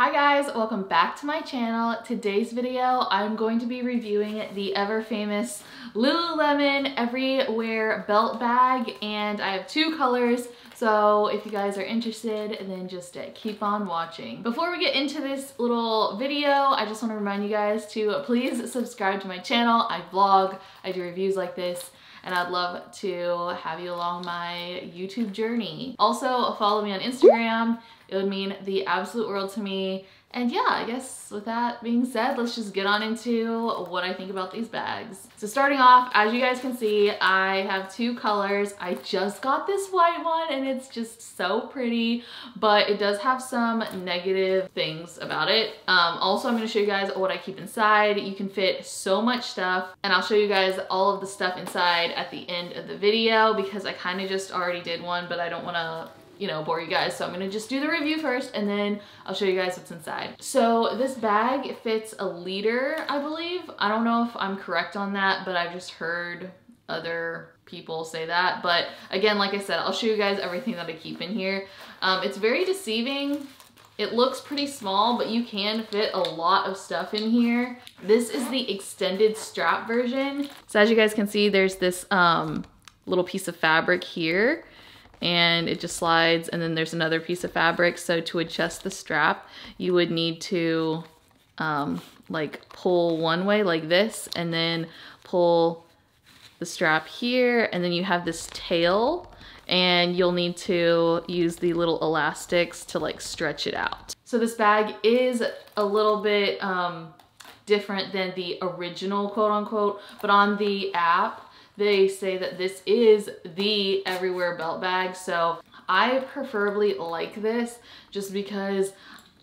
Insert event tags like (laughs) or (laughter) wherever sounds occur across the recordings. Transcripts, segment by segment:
Hi guys, welcome back to my channel. Today's video, I'm going to be reviewing the ever famous Lululemon Everywhere belt bag and I have two colors. So if you guys are interested, then just uh, keep on watching. Before we get into this little video, I just want to remind you guys to please subscribe to my channel. I vlog, I do reviews like this, and I'd love to have you along my YouTube journey. Also, follow me on Instagram. It would mean the absolute world to me. And yeah, I guess with that being said, let's just get on into what I think about these bags. So starting off, as you guys can see, I have two colors. I just got this white one and it's just so pretty, but it does have some negative things about it. Um, also, I'm gonna show you guys what I keep inside. You can fit so much stuff and I'll show you guys all of the stuff inside at the end of the video because I kind of just already did one, but I don't wanna you know, bore you guys. So I'm gonna just do the review first and then I'll show you guys what's inside. So this bag fits a liter, I believe. I don't know if I'm correct on that, but I've just heard other people say that. But again, like I said, I'll show you guys everything that I keep in here. Um, it's very deceiving. It looks pretty small, but you can fit a lot of stuff in here. This is the extended strap version. So as you guys can see, there's this um, little piece of fabric here and it just slides and then there's another piece of fabric. So to adjust the strap, you would need to um, like pull one way like this and then pull the strap here and then you have this tail and you'll need to use the little elastics to like stretch it out. So this bag is a little bit um, different than the original quote unquote, but on the app, they say that this is the everywhere belt bag. So I preferably like this just because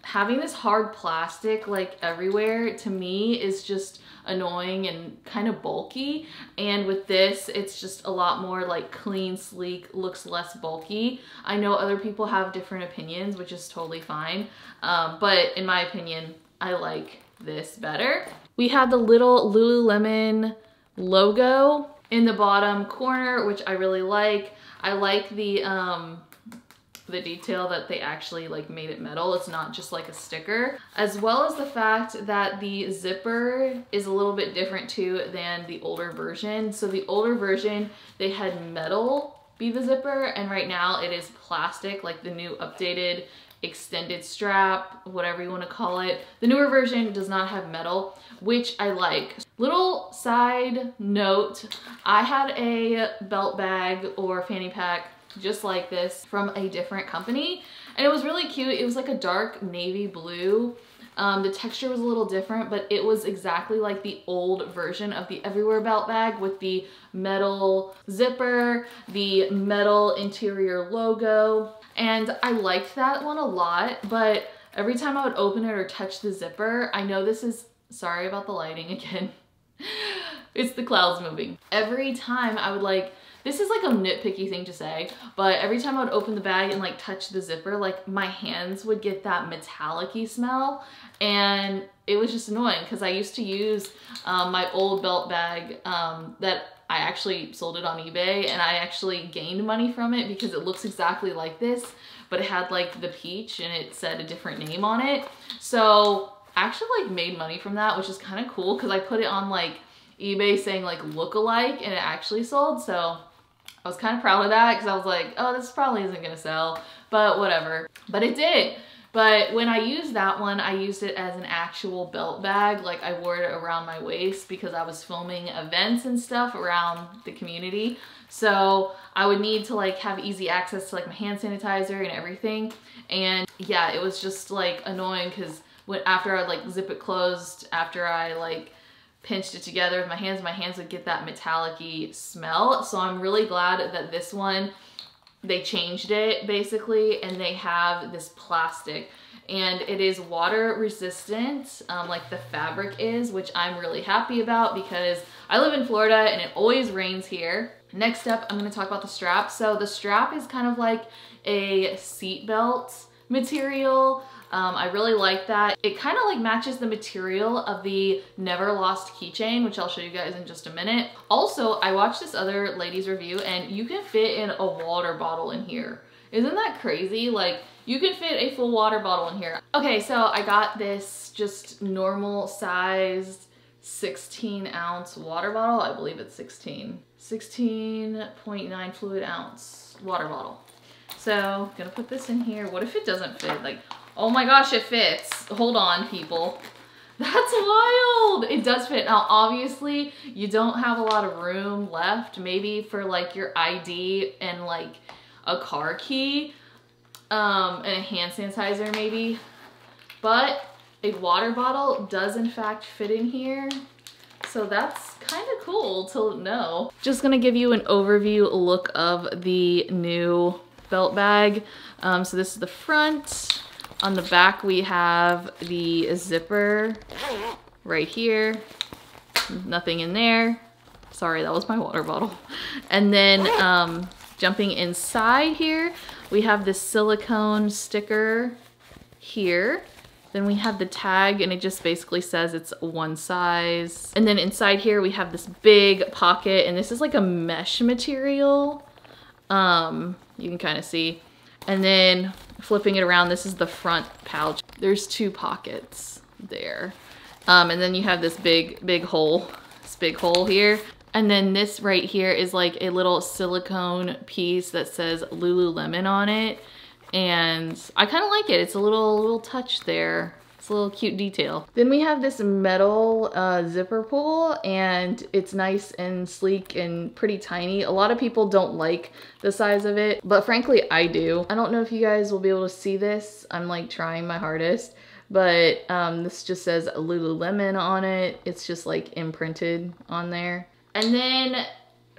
having this hard plastic like everywhere to me is just annoying and kind of bulky and with this it's just a lot more like clean sleek looks less bulky i know other people have different opinions which is totally fine um, but in my opinion i like this better we have the little lululemon logo in the bottom corner, which I really like. I like the um, the detail that they actually like made it metal. It's not just like a sticker. As well as the fact that the zipper is a little bit different too than the older version. So the older version, they had metal be the zipper and right now it is plastic like the new updated extended strap, whatever you want to call it. The newer version does not have metal, which I like. Little side note, I had a belt bag or fanny pack just like this from a different company and it was really cute. It was like a dark navy blue um, the texture was a little different, but it was exactly like the old version of the Everywhere belt bag with the metal zipper, the metal interior logo. And I liked that one a lot, but every time I would open it or touch the zipper, I know this is, sorry about the lighting (laughs) again, it's the clouds moving. Every time I would like this is like a nitpicky thing to say, but every time I would open the bag and like touch the zipper, like my hands would get that metallic smell and it was just annoying because I used to use um, my old belt bag um, that I actually sold it on eBay and I actually gained money from it because it looks exactly like this, but it had like the peach and it said a different name on it. So I actually like made money from that, which is kind of cool because I put it on like eBay saying like look alike and it actually sold. So I was kind of proud of that because I was like, oh, this probably isn't gonna sell, but whatever. But it did. But when I used that one, I used it as an actual belt bag. Like I wore it around my waist because I was filming events and stuff around the community. So I would need to like have easy access to like my hand sanitizer and everything. And yeah, it was just like annoying because when after I like zip it closed, after I like pinched it together with my hands, my hands would get that metallic smell. So I'm really glad that this one, they changed it basically and they have this plastic and it is water resistant um, like the fabric is, which I'm really happy about because I live in Florida and it always rains here. Next up, I'm gonna talk about the strap. So the strap is kind of like a seatbelt material. Um, I really like that. It kind of like matches the material of the Never Lost keychain, which I'll show you guys in just a minute. Also, I watched this other lady's review and you can fit in a water bottle in here. Isn't that crazy? Like you can fit a full water bottle in here. Okay, so I got this just normal sized 16 ounce water bottle. I believe it's 16. 16.9 fluid ounce water bottle. So gonna put this in here. What if it doesn't fit? Like, oh my gosh, it fits. Hold on, people. That's wild. It does fit. Now, obviously, you don't have a lot of room left, maybe for like your ID and like a car key um, and a hand sanitizer maybe. But a water bottle does in fact fit in here. So that's kind of cool to know. Just gonna give you an overview look of the new belt bag. Um, so this is the front. On the back we have the zipper right here. Nothing in there. Sorry, that was my water bottle. And then um, jumping inside here, we have this silicone sticker here. Then we have the tag and it just basically says it's one size. And then inside here we have this big pocket and this is like a mesh material. Um, you can kind of see. And then flipping it around, this is the front pouch. There's two pockets there. Um, and then you have this big, big hole, this big hole here. And then this right here is like a little silicone piece that says Lululemon on it. And I kind of like it. It's a little, little touch there. It's a little cute detail. Then we have this metal uh, zipper pull and it's nice and sleek and pretty tiny. A lot of people don't like the size of it, but frankly, I do. I don't know if you guys will be able to see this. I'm like trying my hardest, but um, this just says Lululemon on it. It's just like imprinted on there. And then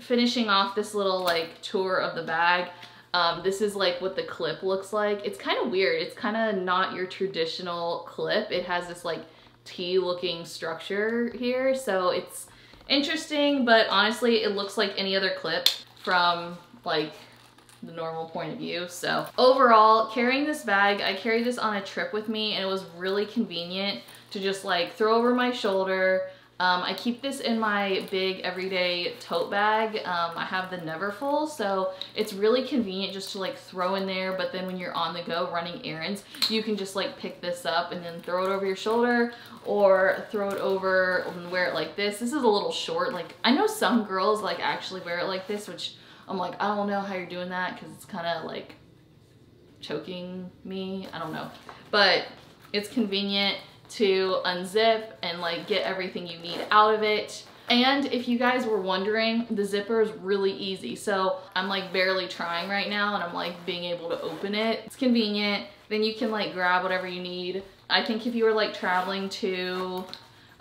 finishing off this little like tour of the bag, um, this is like what the clip looks like. It's kind of weird. It's kind of not your traditional clip. It has this like T looking structure here. So it's interesting, but honestly, it looks like any other clip from like the normal point of view. So overall, carrying this bag, I carried this on a trip with me and it was really convenient to just like throw over my shoulder, um, I keep this in my big everyday tote bag. Um, I have the Neverfull, so it's really convenient just to like throw in there, but then when you're on the go running errands, you can just like pick this up and then throw it over your shoulder or throw it over and wear it like this. This is a little short. Like I know some girls like actually wear it like this, which I'm like, I don't know how you're doing that because it's kind of like choking me. I don't know, but it's convenient to unzip and like get everything you need out of it. And if you guys were wondering, the zipper is really easy. So I'm like barely trying right now and I'm like being able to open it. It's convenient. Then you can like grab whatever you need. I think if you were like traveling to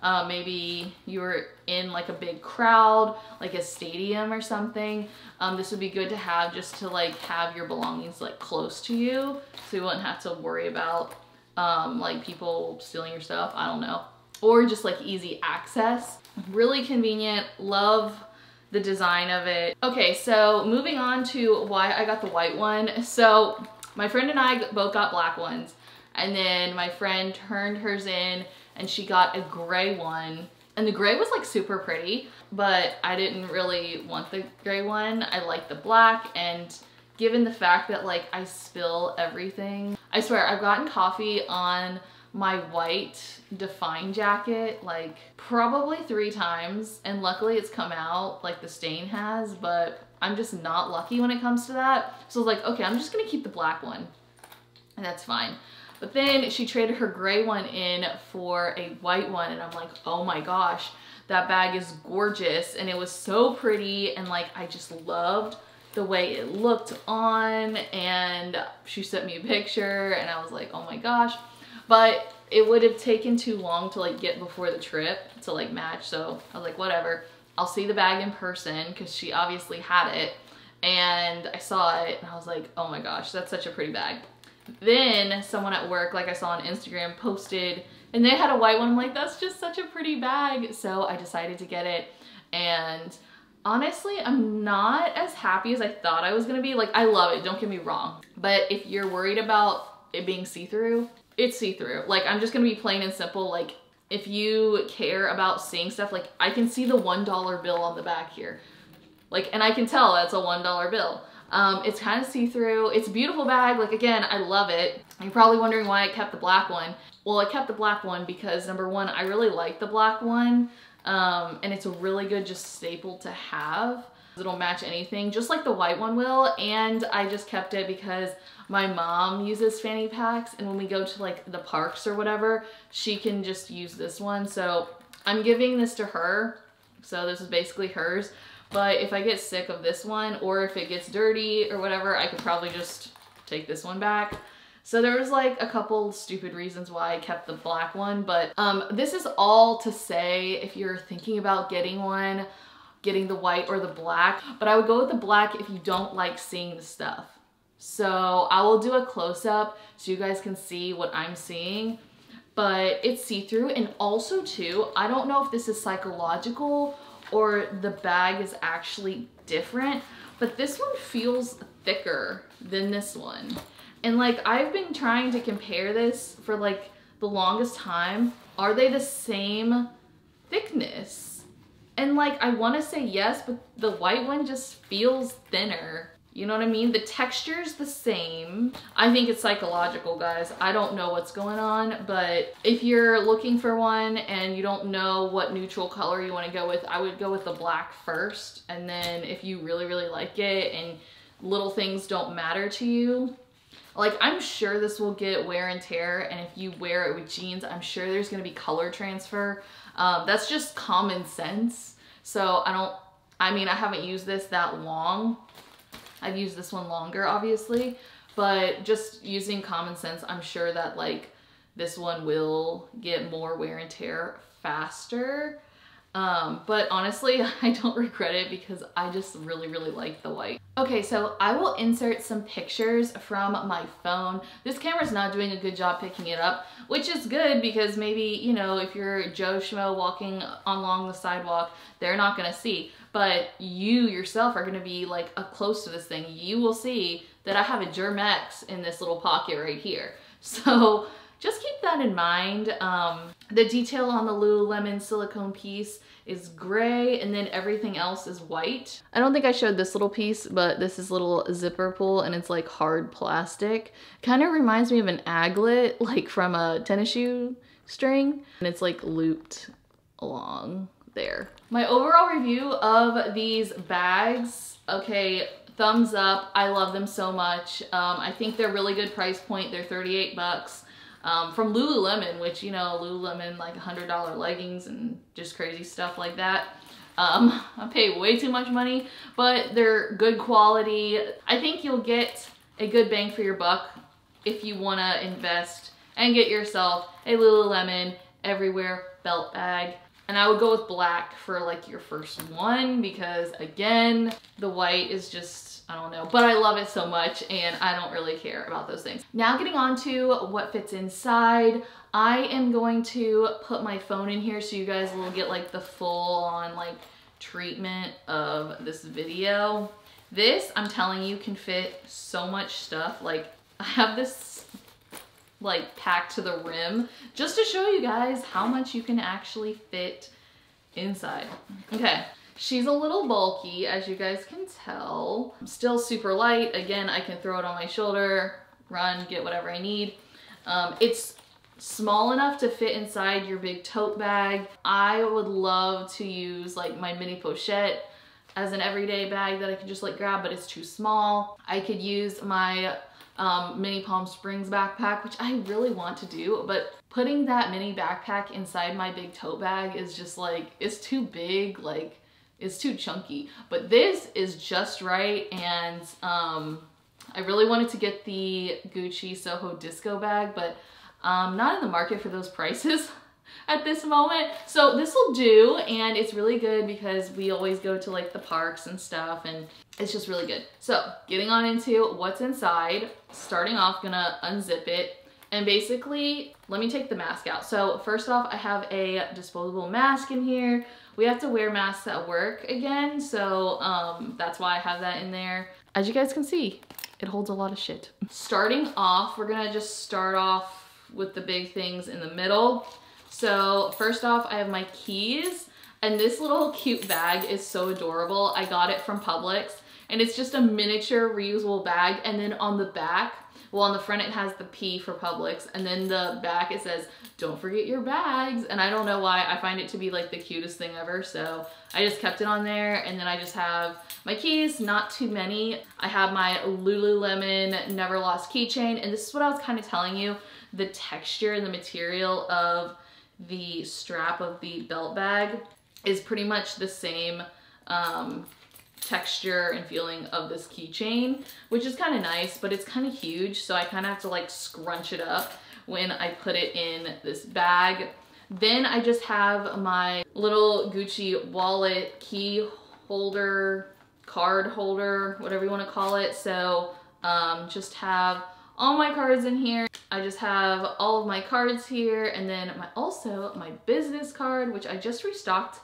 uh, maybe you were in like a big crowd, like a stadium or something, um, this would be good to have just to like have your belongings like close to you so you wouldn't have to worry about um, like people stealing your stuff, I don't know. Or just like easy access. Really convenient, love the design of it. Okay, so moving on to why I got the white one. So my friend and I both got black ones and then my friend turned hers in and she got a gray one and the gray was like super pretty, but I didn't really want the gray one. I like the black and given the fact that like I spill everything. I swear I've gotten coffee on my white define jacket like probably three times and luckily it's come out like the stain has but I'm just not lucky when it comes to that. So like, okay, I'm just gonna keep the black one and that's fine. But then she traded her gray one in for a white one and I'm like, oh my gosh, that bag is gorgeous and it was so pretty and like I just loved the way it looked on and she sent me a picture and I was like, oh my gosh. But it would have taken too long to like get before the trip to like match. So I was like, whatever. I'll see the bag in person because she obviously had it. And I saw it and I was like, oh my gosh, that's such a pretty bag. Then someone at work, like I saw on Instagram, posted and they had a white one. I'm like, that's just such a pretty bag. So I decided to get it and honestly, I'm not as happy as I thought I was gonna be. Like, I love it, don't get me wrong. But if you're worried about it being see-through, it's see-through. Like, I'm just gonna be plain and simple. Like, if you care about seeing stuff, like, I can see the $1 bill on the back here. Like, and I can tell that's a $1 bill. Um, it's kind of see-through. It's a beautiful bag. Like again, I love it. You're probably wondering why I kept the black one. Well, I kept the black one because number one, I really like the black one. Um, and it's a really good just staple to have. It'll match anything, just like the white one will. And I just kept it because my mom uses fanny packs and when we go to like the parks or whatever, she can just use this one. So I'm giving this to her. So this is basically hers. But if I get sick of this one or if it gets dirty or whatever, I could probably just take this one back. So there was like a couple stupid reasons why I kept the black one, but um, this is all to say if you're thinking about getting one, getting the white or the black, but I would go with the black if you don't like seeing the stuff. So I will do a close up so you guys can see what I'm seeing, but it's see-through and also too, I don't know if this is psychological or the bag is actually different, but this one feels thicker than this one. And like, I've been trying to compare this for like the longest time. Are they the same thickness? And like, I wanna say yes, but the white one just feels thinner. You know what I mean? The texture's the same. I think it's psychological, guys. I don't know what's going on, but if you're looking for one and you don't know what neutral color you wanna go with, I would go with the black first. And then if you really, really like it and little things don't matter to you, like I'm sure this will get wear and tear and if you wear it with jeans, I'm sure there's gonna be color transfer. Um, that's just common sense. So I don't, I mean, I haven't used this that long. I've used this one longer, obviously, but just using common sense, I'm sure that like this one will get more wear and tear faster. Um, but honestly, (laughs) I don't regret it because I just really, really like the white. Okay, so I will insert some pictures from my phone. This camera's not doing a good job picking it up, which is good because maybe, you know, if you're Joe Schmo walking along the sidewalk, they're not gonna see. But you yourself are gonna be like up close to this thing. You will see that I have a Germ-X in this little pocket right here. (laughs) So just keep that in mind. Um, the detail on the Lululemon silicone piece is gray and then everything else is white. I don't think I showed this little piece, but this is little zipper pull and it's like hard plastic. Kind of reminds me of an aglet, (laughs) like from a tennis shoe string. And it's like looped along there. My overall review of these bags, okay, thumbs up. I love them so much. Um, I think they're really good price point. They're 38 bucks um, from Lululemon, which, you know, Lululemon, like $100 leggings and just crazy stuff like that. Um, I pay way too much money, but they're good quality. I think you'll get a good bang for your buck if you want to invest and get yourself a Lululemon everywhere belt bag. And I would go with black for like your first one because again, the white is just I don't know, but I love it so much and I don't really care about those things. Now getting on to what fits inside, I am going to put my phone in here so you guys will get like the full on like treatment of this video. This, I'm telling you, can fit so much stuff. Like I have this like packed to the rim just to show you guys how much you can actually fit inside. Okay, She's a little bulky, as you guys can tell. Still super light. Again, I can throw it on my shoulder, run, get whatever I need. Um, it's small enough to fit inside your big tote bag. I would love to use like my mini pochette as an everyday bag that I could just like grab, but it's too small. I could use my um, mini Palm Springs backpack, which I really want to do, but putting that mini backpack inside my big tote bag is just like, it's too big. Like is too chunky. But this is just right and um, I really wanted to get the Gucci Soho Disco bag, but um, not in the market for those prices (laughs) at this moment. So this will do and it's really good because we always go to like the parks and stuff and it's just really good. So getting on into what's inside, starting off gonna unzip it and basically, let me take the mask out. So first off, I have a disposable mask in here we have to wear masks at work again, so um, that's why I have that in there. As you guys can see, it holds a lot of shit. Starting off, we're gonna just start off with the big things in the middle. So first off, I have my keys, and this little cute bag is so adorable. I got it from Publix. and it's just a miniature reusable bag. And then on the back, well, on the front it has the P for Publix, and then the back it says, don't forget your bags. And I don't know why, I find it to be like the cutest thing ever. So I just kept it on there, and then I just have my keys, not too many. I have my Lululemon Never Lost keychain, and this is what I was kind of telling you, the texture and the material of the strap of the belt bag is pretty much the same um, texture and feeling of this keychain, which is kind of nice, but it's kind of huge. So I kind of have to like scrunch it up when I put it in this bag. Then I just have my little Gucci wallet key holder, card holder, whatever you want to call it. So um, just have all my cards in here. I just have all of my cards here and then my also my business card, which I just restocked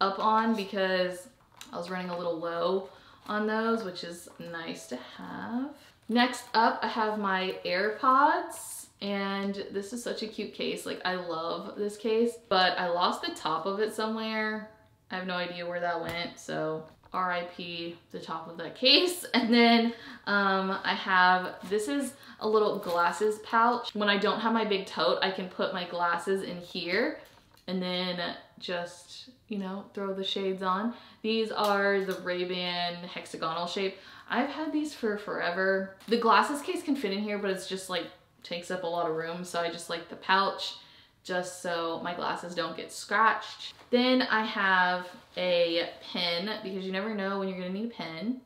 up on because I was running a little low on those, which is nice to have. Next up, I have my AirPods and this is such a cute case. Like I love this case, but I lost the top of it somewhere. I have no idea where that went, so RIP the top of that (laughs) case. And then um, I have, this is a little glasses pouch. When I don't have my big tote, I can put my glasses in here and then just, you know, throw the shades on. These are the Ray-Ban hexagonal shape. I've had these for forever. The glasses case can fit in here, but it's just like takes up a lot of room. So I just like the pouch just so my glasses don't get scratched. Then I have a pen because you never know when you're gonna need a pen.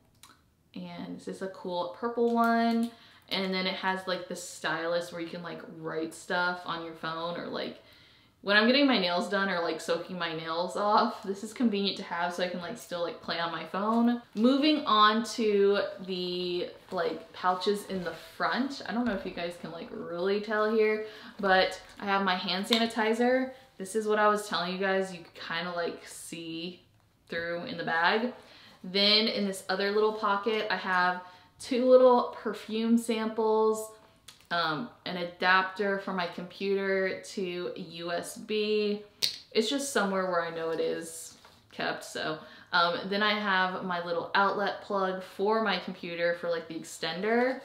And this is a cool purple one. And then it has like the stylus where you can like write stuff on your phone or like when I'm getting my nails done or like soaking my nails off, this is convenient to have so I can like still like play on my phone. Moving on to the like pouches in the front. I don't know if you guys can like really tell here, but I have my hand sanitizer. This is what I was telling you guys you kind of like see through in the bag. Then in this other little pocket, I have two little perfume samples, um, an adapter for my computer to USB. It's just somewhere where I know it is kept. So um, then I have my little outlet plug for my computer for like the extender.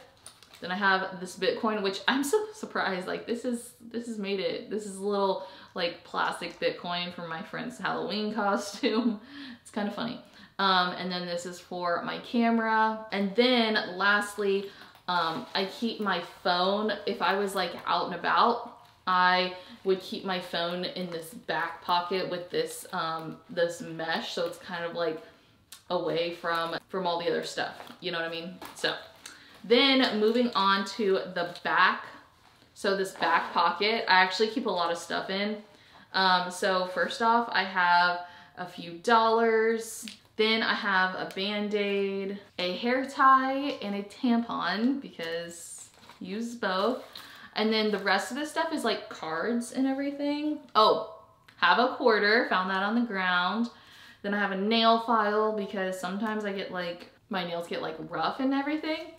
Then I have this Bitcoin, which I'm so (laughs) surprised. Like this is, this has made it. This is a little like plastic Bitcoin from my friend's Halloween (laughs) costume. it's kind of funny. Um, and then this is for my camera. And then lastly, um, I keep my phone, if I was like out and about, I would keep my phone in this back pocket with this, um, this mesh. So it's kind of like away from, from all the other stuff. You know what I mean? So then moving on to the back. So this back pocket, I actually keep a lot of stuff in. Um, so first off, I have a few dollars. Then I have a band-aid, a hair tie, and a tampon because use both. And then the rest of the stuff is like cards and everything. Oh, have a quarter, found that on the ground. Then I have a nail file because sometimes I get like, my nails get like rough and everything.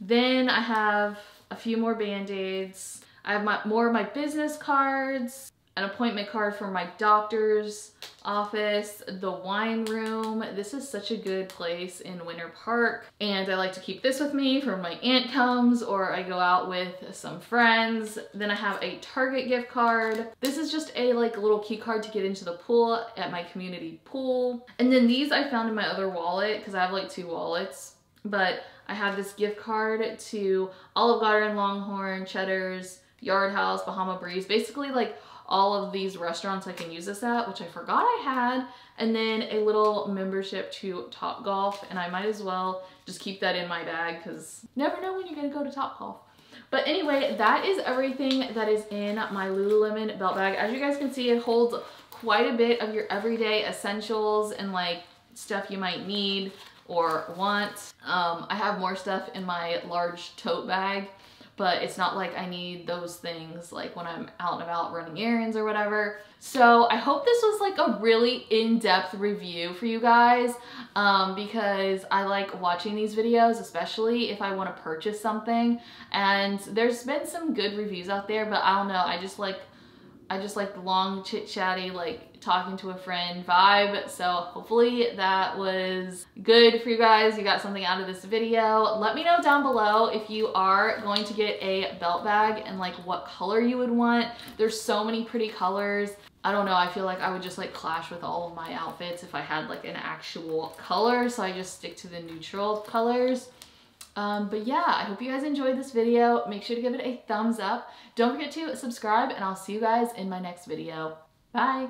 Then I have a few more band-aids. I have my, more of my business cards, an appointment card for my doctor's office, the wine room. This is such a good place in Winter Park. And I like to keep this with me for my aunt comes or I go out with some friends. Then I have a Target gift card. This is just a like little key card to get into the pool at my community pool. And then these I found in my other wallet because I have like two wallets. But I have this gift card to Olive Garden, Longhorn, Cheddar's, Yard House, Bahama Breeze. Basically like all of these restaurants I can use this at, which I forgot I had, and then a little membership to Top Golf, and I might as well just keep that in my bag because never know when you're gonna go to Top Golf. But anyway, that is everything that is in my Lululemon belt bag. As you guys can see, it holds quite a bit of your everyday essentials and like stuff you might need or want. Um, I have more stuff in my large tote bag but it's not like I need those things like when I'm out and about running errands or whatever. So I hope this was like a really in-depth review for you guys um, because I like watching these videos, especially if I want to purchase something. And there's been some good reviews out there, but I don't know, I just like I just like the long chit chatty, like talking to a friend vibe. So hopefully that was good for you guys. You got something out of this video. Let me know down below if you are going to get a belt bag and like what color you would want. There's so many pretty colors. I don't know, I feel like I would just like clash with all of my outfits if I had like an actual color. So I just stick to the neutral colors. Um, but yeah, I hope you guys enjoyed this video. Make sure to give it a thumbs up. Don't forget to subscribe and I'll see you guys in my next video. Bye.